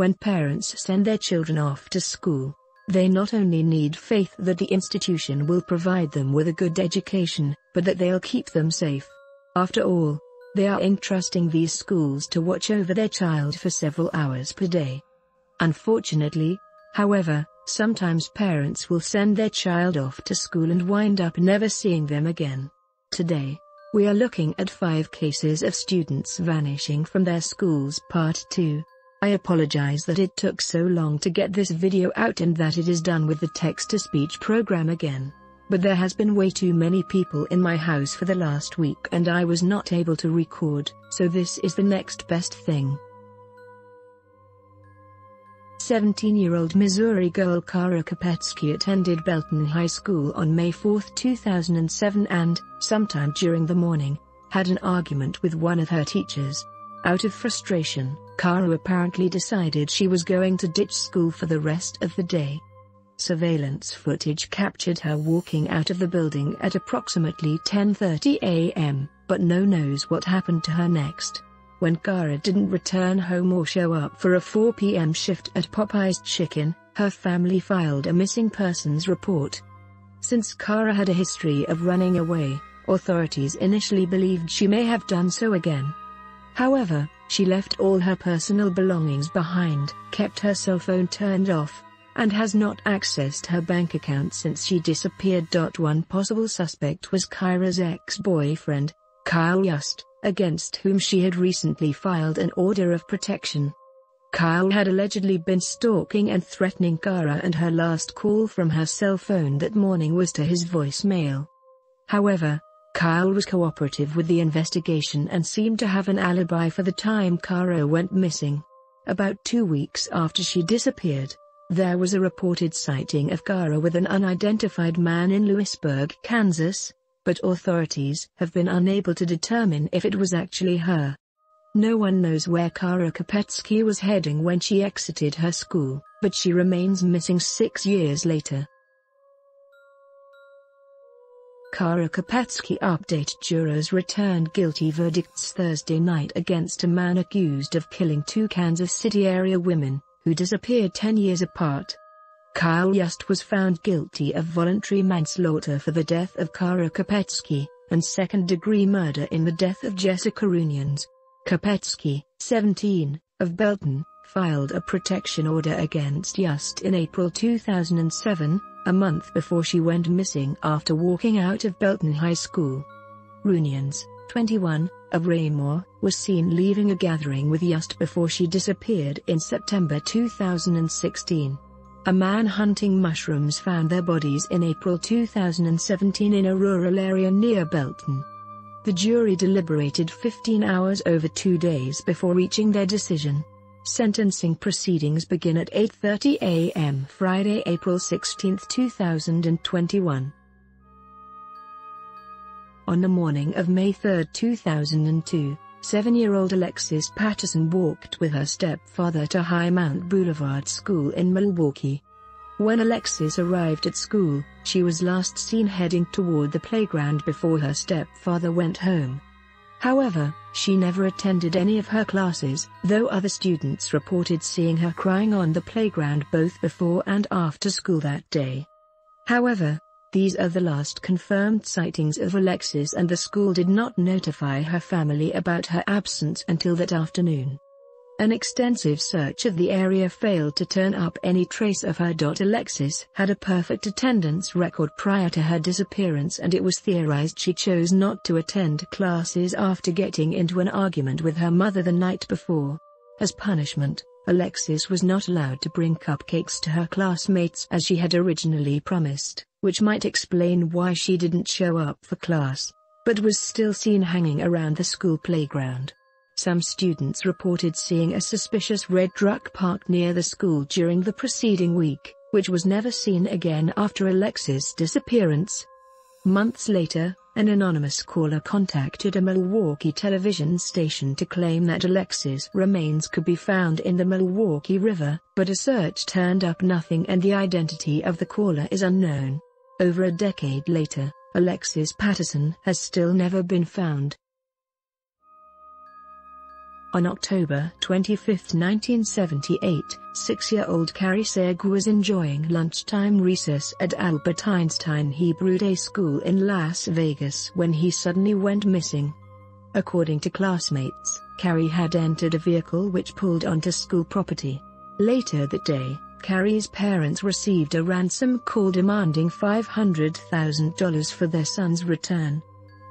When parents send their children off to school, they not only need faith that the institution will provide them with a good education, but that they'll keep them safe. After all, they are entrusting these schools to watch over their child for several hours per day. Unfortunately, however, sometimes parents will send their child off to school and wind up never seeing them again. Today, we are looking at 5 cases of students vanishing from their schools part 2. I apologize that it took so long to get this video out and that it is done with the text-to-speech program again. But there has been way too many people in my house for the last week and I was not able to record, so this is the next best thing. 17-year-old Missouri girl Kara Kopetsky attended Belton High School on May 4, 2007 and, sometime during the morning, had an argument with one of her teachers. Out of frustration, Kara apparently decided she was going to ditch school for the rest of the day. Surveillance footage captured her walking out of the building at approximately 10.30 a.m., but no knows what happened to her next. When Kara didn't return home or show up for a 4 p.m. shift at Popeye's Chicken, her family filed a missing persons report. Since Kara had a history of running away, authorities initially believed she may have done so again. However, she left all her personal belongings behind, kept her cell phone turned off, and has not accessed her bank account since she disappeared. One possible suspect was Kara's ex-boyfriend, Kyle Yust, against whom she had recently filed an order of protection. Kyle had allegedly been stalking and threatening Kara and her last call from her cell phone that morning was to his voicemail. However, Kyle was cooperative with the investigation and seemed to have an alibi for the time Kara went missing. About two weeks after she disappeared, there was a reported sighting of Kara with an unidentified man in Lewisburg, Kansas, but authorities have been unable to determine if it was actually her. No one knows where Kara Kopetsky was heading when she exited her school, but she remains missing six years later. Kara Kopetsky update jurors returned guilty verdicts Thursday night against a man accused of killing two Kansas City area women, who disappeared 10 years apart. Kyle Yust was found guilty of voluntary manslaughter for the death of Kara Kopetsky, and second-degree murder in the death of Jessica Runions. Kopetsky, 17, of Belton, filed a protection order against Yust in April 2007, a month before she went missing after walking out of Belton High School. Runions, 21, of Raymore, was seen leaving a gathering with Yust before she disappeared in September 2016. A man hunting mushrooms found their bodies in April 2017 in a rural area near Belton. The jury deliberated 15 hours over two days before reaching their decision. Sentencing proceedings begin at 8.30 a.m. Friday, April 16, 2021. On the morning of May 3, 2002, seven-year-old Alexis Patterson walked with her stepfather to Hi-Mount Boulevard School in Milwaukee. When Alexis arrived at school, she was last seen heading toward the playground before her stepfather went home. However, she never attended any of her classes, though other students reported seeing her crying on the playground both before and after school that day. However, these are the last confirmed sightings of Alexis and the school did not notify her family about her absence until that afternoon. An extensive search of the area failed to turn up any trace of her. Alexis had a perfect attendance record prior to her disappearance and it was theorized she chose not to attend classes after getting into an argument with her mother the night before. As punishment, Alexis was not allowed to bring cupcakes to her classmates as she had originally promised, which might explain why she didn't show up for class, but was still seen hanging around the school playground. Some students reported seeing a suspicious red truck parked near the school during the preceding week, which was never seen again after Alexis' disappearance. Months later, an anonymous caller contacted a Milwaukee television station to claim that Alexis' remains could be found in the Milwaukee River, but a search turned up nothing and the identity of the caller is unknown. Over a decade later, Alexis Patterson has still never been found. On October 25, 1978, six-year-old Carrie Saig was enjoying lunchtime recess at Albert Einstein Hebrew Day School in Las Vegas when he suddenly went missing. According to classmates, Carrie had entered a vehicle which pulled onto school property. Later that day, Carrie's parents received a ransom call demanding $500,000 for their son's return.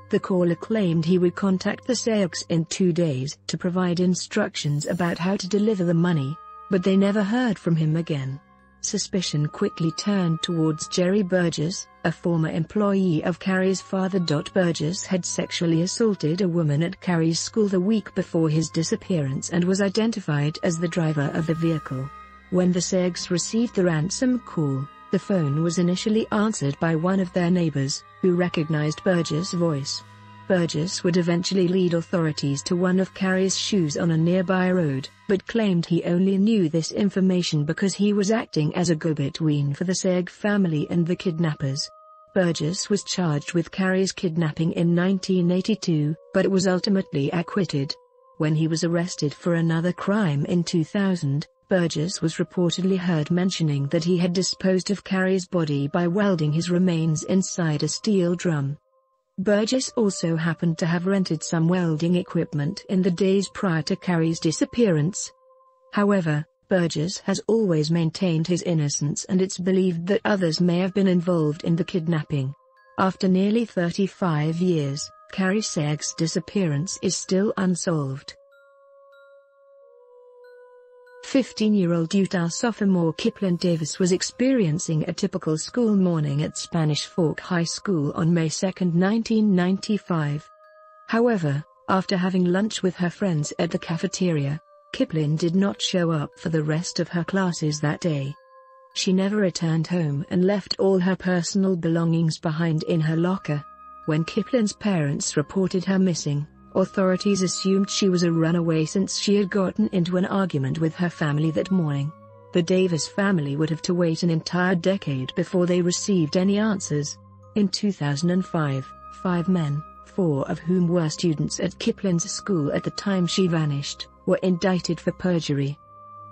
The caller claimed he would contact the Saigs in two days to provide instructions about how to deliver the money, but they never heard from him again. Suspicion quickly turned towards Jerry Burgess, a former employee of Carrie's father. Burgess had sexually assaulted a woman at Carrie's school the week before his disappearance and was identified as the driver of the vehicle. When the Saigs received the ransom call, the phone was initially answered by one of their neighbors, who recognized Burgess' voice. Burgess would eventually lead authorities to one of Carrie's shoes on a nearby road, but claimed he only knew this information because he was acting as a go-between for the Saig family and the kidnappers. Burgess was charged with Carrie's kidnapping in 1982, but was ultimately acquitted. When he was arrested for another crime in 2000, Burgess was reportedly heard mentioning that he had disposed of Carrie's body by welding his remains inside a steel drum. Burgess also happened to have rented some welding equipment in the days prior to Carrie's disappearance. However, Burgess has always maintained his innocence and it's believed that others may have been involved in the kidnapping. After nearly 35 years, Carrie Saig's disappearance is still unsolved. 15-year-old Utah sophomore Kiplyn Davis was experiencing a typical school morning at Spanish Fork High School on May 2, 1995. However, after having lunch with her friends at the cafeteria, Kiplyn did not show up for the rest of her classes that day. She never returned home and left all her personal belongings behind in her locker. When Kiplyn's parents reported her missing, Authorities assumed she was a runaway since she had gotten into an argument with her family that morning. The Davis family would have to wait an entire decade before they received any answers. In 2005, five men, four of whom were students at Kiplyn's school at the time she vanished, were indicted for perjury.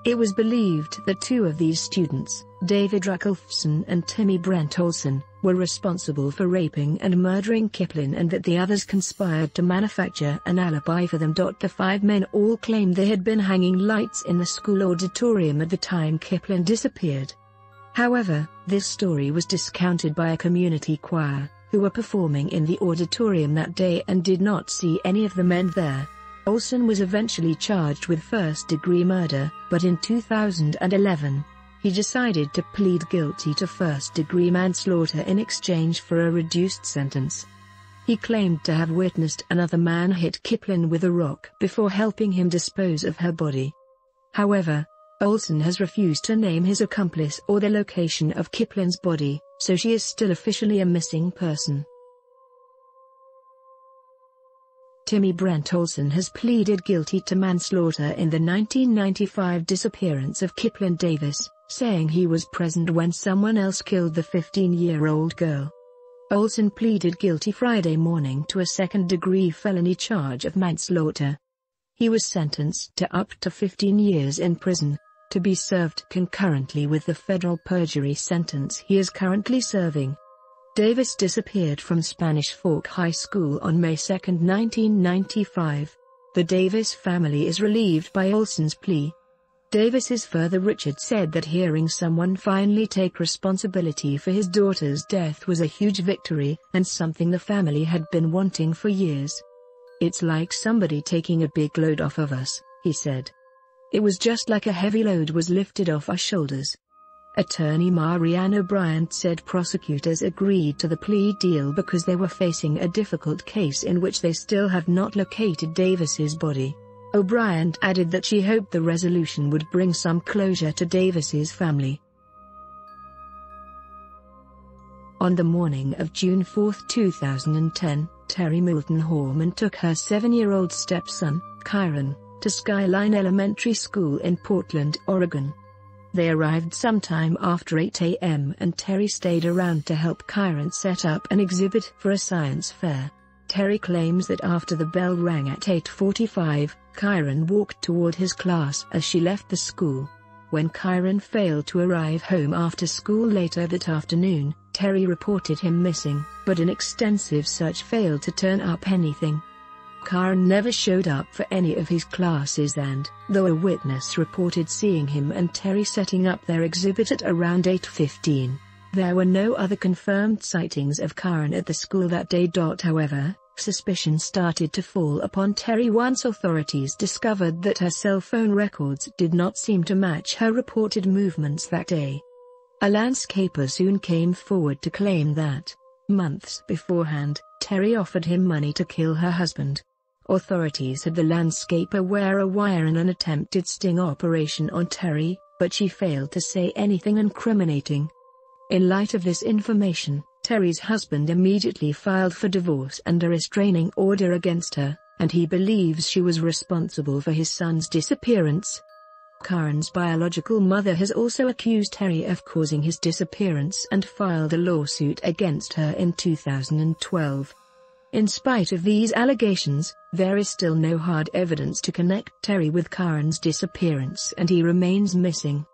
It was believed that two of these students, David Rackelfson and Timmy Brent Olsen, were responsible for raping and murdering Kiplyn and that the others conspired to manufacture an alibi for them. The five men all claimed they had been hanging lights in the school auditorium at the time Kiplyn disappeared. However, this story was discounted by a community choir, who were performing in the auditorium that day and did not see any of the men there. Olsen was eventually charged with first-degree murder, but in 2011, he decided to plead guilty to first-degree manslaughter in exchange for a reduced sentence. He claimed to have witnessed another man hit Kiplyn with a rock before helping him dispose of her body. However, Olsen has refused to name his accomplice or the location of Kiplyn's body, so she is still officially a missing person. Timmy Brent Olsen has pleaded guilty to manslaughter in the 1995 disappearance of Kiplyn Davis saying he was present when someone else killed the 15-year-old girl. Olsen pleaded guilty Friday morning to a second-degree felony charge of manslaughter. He was sentenced to up to 15 years in prison, to be served concurrently with the federal perjury sentence he is currently serving. Davis disappeared from Spanish Fork High School on May 2, 1995. The Davis family is relieved by Olsen's plea, Davis's father Richard said that hearing someone finally take responsibility for his daughter's death was a huge victory and something the family had been wanting for years. It's like somebody taking a big load off of us, he said. It was just like a heavy load was lifted off our shoulders. Attorney Mariane O'Bryant said prosecutors agreed to the plea deal because they were facing a difficult case in which they still have not located Davis's body. O'Bryant added that she hoped the resolution would bring some closure to Davis's family. On the morning of June 4, 2010, Terri Moulton Horman took her seven-year-old stepson, Kyron, to Skyline Elementary School in Portland, Oregon. They arrived sometime after 8 a.m. and Terri stayed around to help Kyron set up an exhibit for a science fair. Terri claims that after the bell rang at 8.45, Kyron walked toward his class as she left the school. When Kyron failed to arrive home after school later that afternoon, Terri reported him missing, but an extensive search failed to turn up anything. Kyron never showed up for any of his classes and, though a witness reported seeing him and Terri setting up their exhibit at around 8.15, there were no other confirmed sightings of Kyron at the school that day. However, suspicion started to fall upon Terri once authorities discovered that her cell phone records did not seem to match her reported movements that day. A landscaper soon came forward to claim that, months beforehand, Terri offered him money to kill her husband. Authorities had the landscaper wear a wire in an attempted sting operation on Terri, but she failed to say anything incriminating. In light of this information, Terri's husband immediately filed for divorce and a restraining order against her, and he believes she was responsible for his son's disappearance. Kyron's biological mother has also accused Terry of causing his disappearance and filed a lawsuit against her in 2012. In spite of these allegations, there is still no hard evidence to connect Terri with Kyron's disappearance and he remains missing.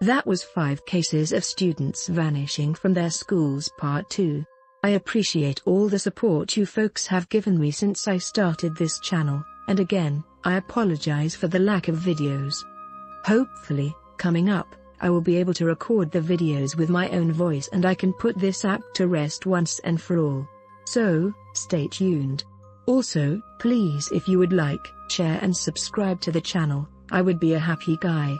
That was 5 cases of students vanishing from their schools part 2. I appreciate all the support you folks have given me since I started this channel, and again, I apologize for the lack of videos. Hopefully, coming up, I will be able to record the videos with my own voice and I can put this app to rest once and for all. So, stay tuned. Also, please if you would like, share and subscribe to the channel, I would be a happy guy.